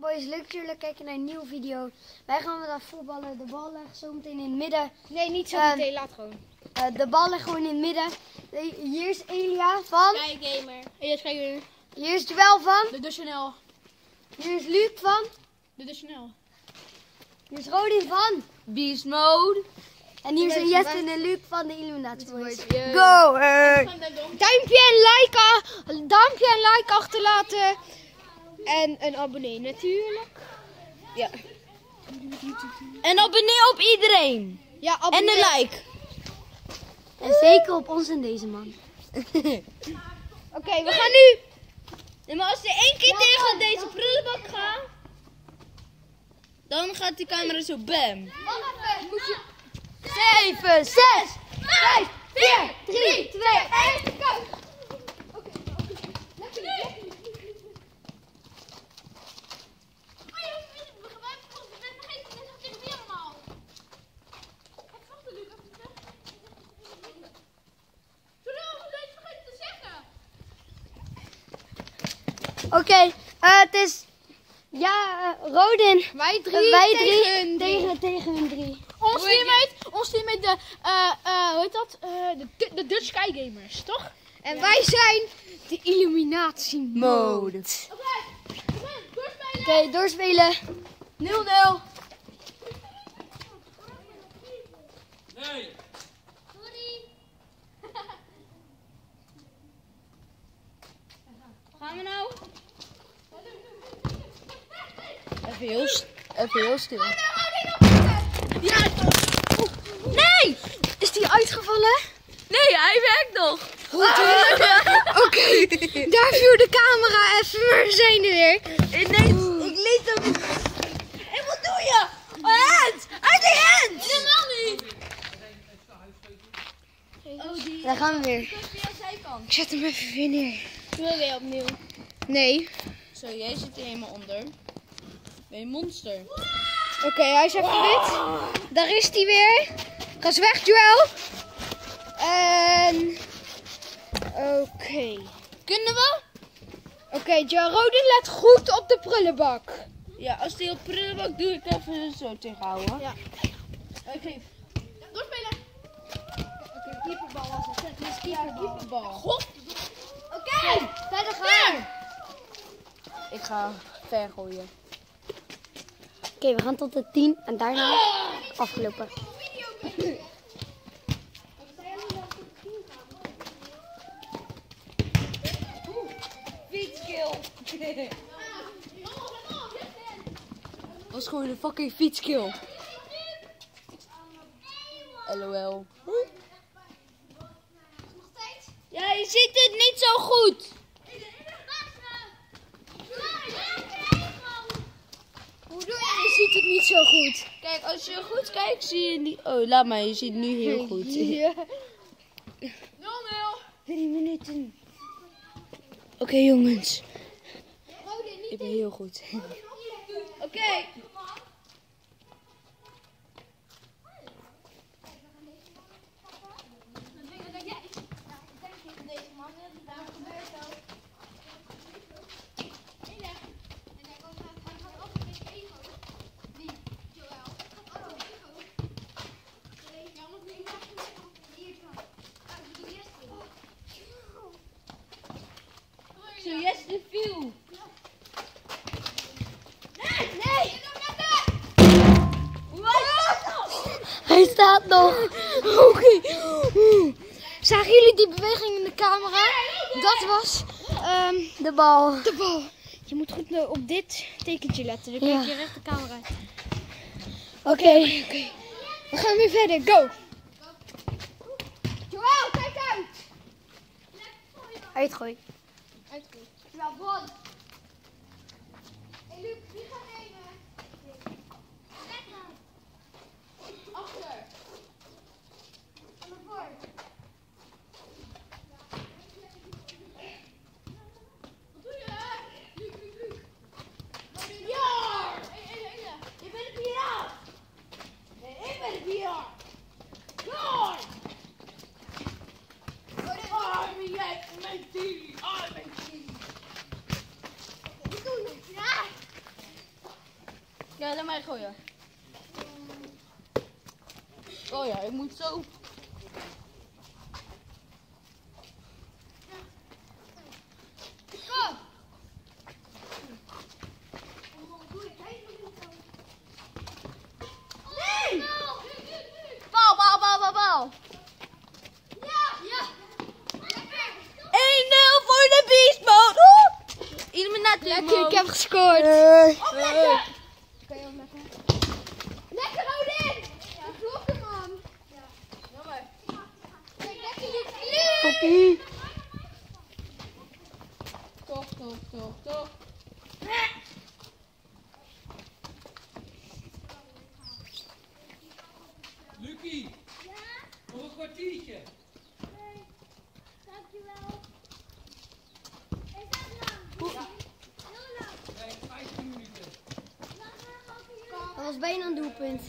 Boys, leuk dat jullie kijken naar een nieuwe video. Wij gaan vandaag voetballen. De bal ligt zo meteen in het midden. Nee, niet zo Ehm, meteen, laat gewoon. Eh, de bal ligt gewoon in het midden. Hier is Elia van. Kijk, gamer. Yes, gamer. Hier is Joël van. De de Chanel. Hier is Luc van. De de Chanel. Hier is Rodin van. Beast mode. En hier zijn Jesse en Luc van de Illuminati Boys. Go! eh. Duimpje en like, duimpje en like achterlaten. En een abonnee natuurlijk. Ja. En abonneer op iedereen. Ja, En abonnee. een like. En zeker op ons en deze man. Oké, we gaan nu. Nee, maar als je één keer tegen deze prullenbak gaat, dan gaat die camera zo bam. Zeven, zes, vijf, vier, drie, twee, één. Oké, eh, het is... Ja, eh, Rodin. Wij drie, Eh, wij tegen drie hun drie. tegen, tegen hun drie. Ons teammate, ons teammate de, eh, eh, hoe heet dat? Eh, de, de Dutch Sky Gamers, toch? En wij zijn de Illuminati Mode. Oké, doorspelen. 0-0. Gaan we nou? Even heel, even heel stil. Nee! Is die uitgevallen? Nee, hij werkt nog. Oké, daar viel de camera even, maar we zijn er weer. Ineens, ik lees hem. Hé, wat doe je? Hand! Uit de hand! Helemaal niet. Oh, die Daar gaan we weer. Ik zet hem even weer neer. Wil weer opnieuw? Nee. Zo, jij zit er helemaal onder. Ben je een monster? Oké, hij is even wit. Daar is hij weer. Ga eens weg, Joel. En... Oké. Kunnen we? Oké, Joel Rodin let goed op de prullenbak. Ja, als die op prullenbak doe ik even zo tegenhouden. Ja. Oké. Doorspelen. Oké, keeperbal was het. Het is keeperbal. God, Oké, verder gaan. ik ga ver gooien. Oké, we gaan tot de 10 en daarna afgelopen. Fietskill. Dat is gewoon een fucking fietskill. LOL. Ja, je ziet het niet zo goed. Hoe doe je? Je ziet het niet zo goed. Kijk, als je goed kijkt, zie je niet. Oh, laat maar, je ziet nu heel goed. Ja. Drie minuten. Oké, jongens. Ik ben heel goed. Oké. Zo, yes, de view. Hij staat nog. Oké. Zagen jullie die beweging in de camera? Dat was ehm, De bal. de bal. Je moet goed nou op dit tekentje letten. Dan Ja. kijk je recht de camera uit. Oké. Oké. We gaan weer verder. Go. Joël, kijk uit. Uitgooi. Joël, bal. Hey Luc, wie gaat nemen? Achter. Aan de voor. Wat doe je? Luc, Luc, Luc. Ja! Hé, hé, hé. Je bent een piraat. Nee, ik ben een piraat. Ja! Oh, ben jij mijn team? Oh, mijn team. Ja, laat mij gooien. Oh ja, ik moet zo. Kom. Nee! Bal, bal, bal, bal, bal. Ja, ja. 1-0 voor de Beast Mode. Illuminati. Lekker, ik heb gescoord. Eh, Kan je opleggen? Lekker, Odin! Dat klopt, man. Jammer. Kijk, lekker Poppie. Toch, toch, toch, toch. Lucie, nog een kwartiertje. Dankjewel. Is dat lang? Heel lang. Nee, 15 minuten. Dat was bijna een doelpunt.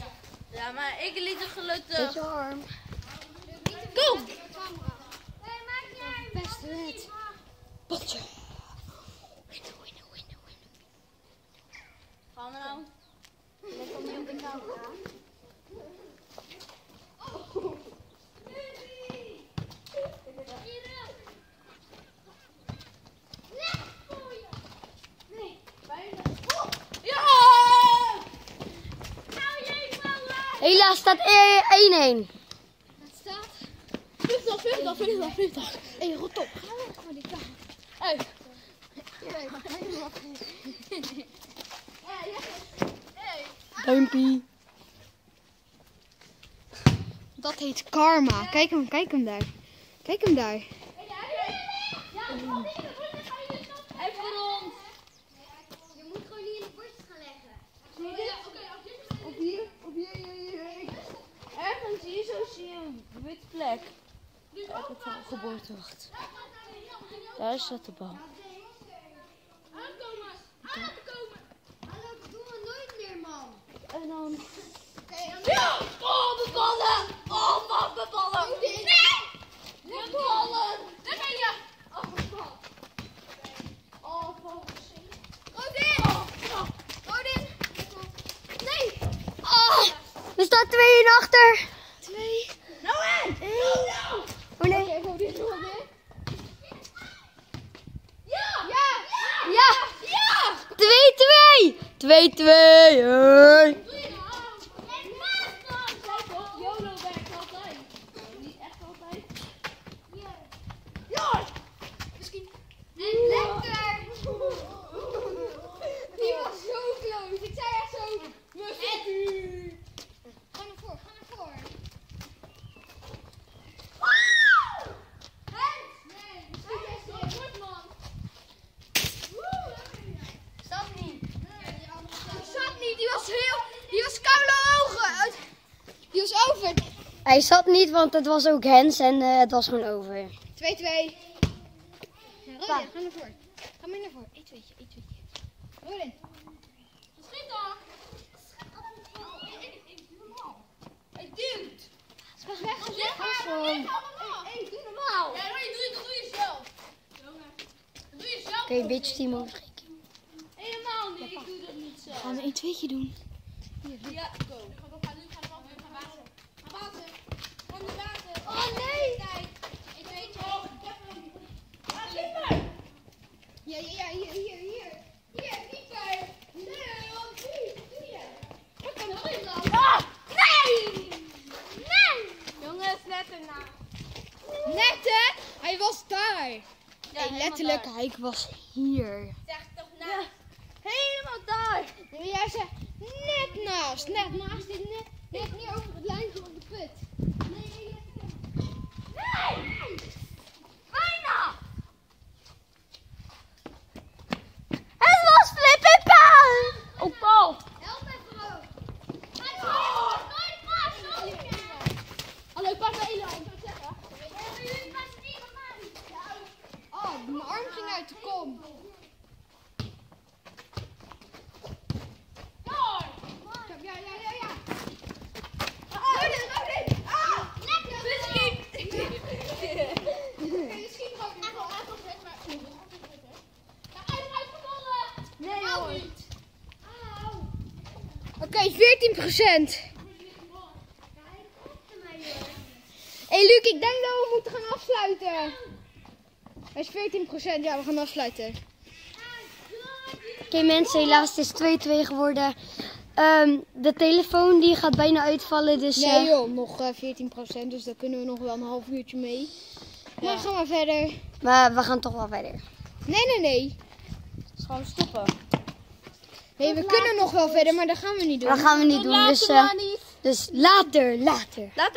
Ja, maar ik liet het gelukkig. Beetje arm. Kom! Nee, maakt niet uit. Beste wet. Potje. Gaan we nou? Lekker mee op de camera. Ja! Helaas staat eh, 1-1. Het staat. 50, 50, 50, 50. Hé, rot op. Hey. Duimpie. Dat heet karma. Kijk hem, kijk hem daar. Kijk hem daar. Even rond. Je moet gewoon niet in de borst gaan leggen. Of hier, of hier, hier, hier. Ergens hier zo zie je een wit plek. Op het van geboortewacht. Daar staat de bal. Hallo, dat doen we nooit meer, man. En dan... Ja! Oh, mijn ballen! Oh, man, mijn ballen! Nee! Mijn ballen! Daar ben je! Oh, mijn bal. Oh, bal. Rodin! Rodin! Nee! Oh, er staat 2 in achter. 2. Nou en! Nou, Oh nee. Oké, Rodin, Rodin. Ja! Ja! Ja! Ja! 2-2. 2-2. Hey. Kijk toch, YOLO werkt altijd. Niet echt altijd. Ja! Misschien. Lekker! Die was zo close. Ik zei echt zo. Messi. Ga naar voren, ga naar voren. Nee, misschien is het goed man. Stap niet. Ik zat niet, die was heel. Die was koude ogen. Die was over. 2-2. Hij zat niet, want het was ook hens en eh, het was gewoon over. Ja, Rodin, ga naar voren. Ga mee naar voren. 1 2 1 2 Rodin. Schiet dan. Duwt. Ga weg. Weg. Gewoon. Hé, doe normaal. Ja, doe, dat doe je zelf. Dat doe je zelf. Oké, team overschik. Helemaal niet. Ik doe dat niet zelf. Gaan we een tweetje doen? Ja, go. Ga nu gaan we weer gaan water. Gaan water. Gaan de water. Oh nee! Kijk. Ik weet. Oh, ik heb hem. Ja, keeper. Ja, ja, ja, hier, hier, hier. Hier, keeper. Nee, wat doe je? Wat doe je? Wat kan er dan? Ah! Nee! Nee! Jongens, net erna. Net hè? Hij was daar. Letterlijk, hij was hier. Zeg toch na. Helemaal daar. Nee, jij zegt net naast. Net naast. Dit net, net niet over het lijntje op de put. Nee! Bijna! Het was flippin' paal. Oh, Paul. Help even ook. Hallo, pas maar Elan. Ik wil zeggen. Oh, mijn arm ging uit de kom. Door! Ja, ja, ja, ja. Rodin, Rodin! Oké, 14 procent. Hé hey, Luc, ik denk dat we moeten gaan afsluiten. Hij is 14 procent, ja we gaan afsluiten. Oké mensen, helaas het is 2-2 geworden. Ehm, de telefoon die gaat bijna uitvallen, dus... Nee eh, joh, nog eh, 14 procent, dus daar kunnen we nog wel een half uurtje mee. Maar gaan maar verder. maar we gaan toch wel verder. Nee, nee, nee. Gewoon stoppen. Nee, we kunnen nog wel verder, maar dat gaan we niet doen. Dat gaan we niet doen, dus, eh, dus later, later. Later.